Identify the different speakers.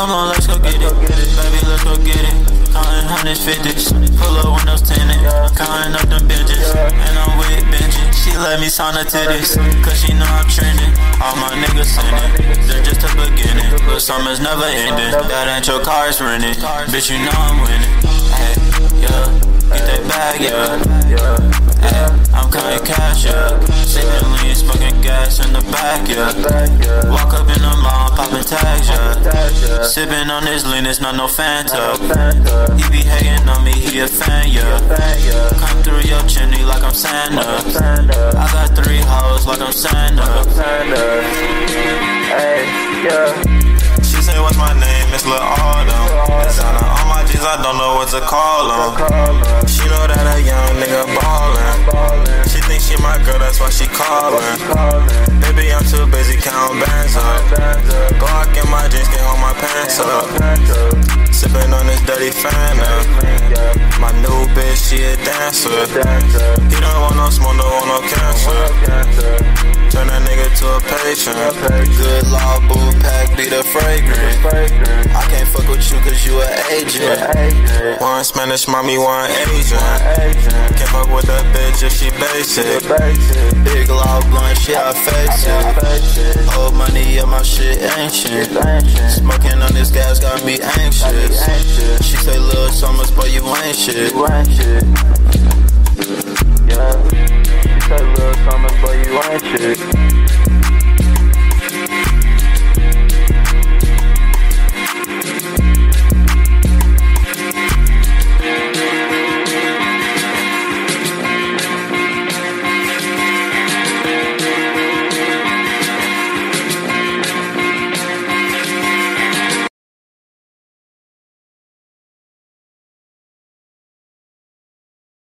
Speaker 1: it. Come on, let's go get it. Baby, let's go get it. Counting hundreds, fifties. Pull up windows tinted. Counting up them bitches. And I'm with Benji. She let me sign her titties. Cause she know I'm trending. All my niggas sinning. They're just the beginning. But summer's never ending. That ain't your car's rented. Bitch, you know I'm winning. Hey, yeah. Get that bag, yeah. Hey, I'm counting cash, yeah. Sipping lean, smoking gas in the back, yeah. Walk up in the mall. Sipping on this lean, it's not no Fanta. He be hating on me, he a fan, yeah. Come through your chimney like I'm Santa. I got three hoes like I'm Santa.
Speaker 2: Hey, yeah.
Speaker 1: She say, What's my name? It's Lil Autumn. It's on all my G's, I don't know what to call them. She know that a young nigga ballin'. She think she my girl, that's why she callin'. Baby, I'm too busy counting bands up. Glock my pants up. Sippin' on this dirty Fanta. My new bitch, she a dancer. He don't want no smoke, don't want no cancer. Turn that nigga to a patient. Good law, boo pack, be the fragrant. I can't fuck with you cause you an agent. One Spanish mommy, one Asian. Can't fuck with bitch if she basic. Big law blunt, shit, I face it. Old money, yeah, my shit ancient. Smoking on this gas got me anxious. She say, Lil Summrs, boy, you ain't shit.
Speaker 2: Yeah. She said, Lil Summrs, but you ain't shit.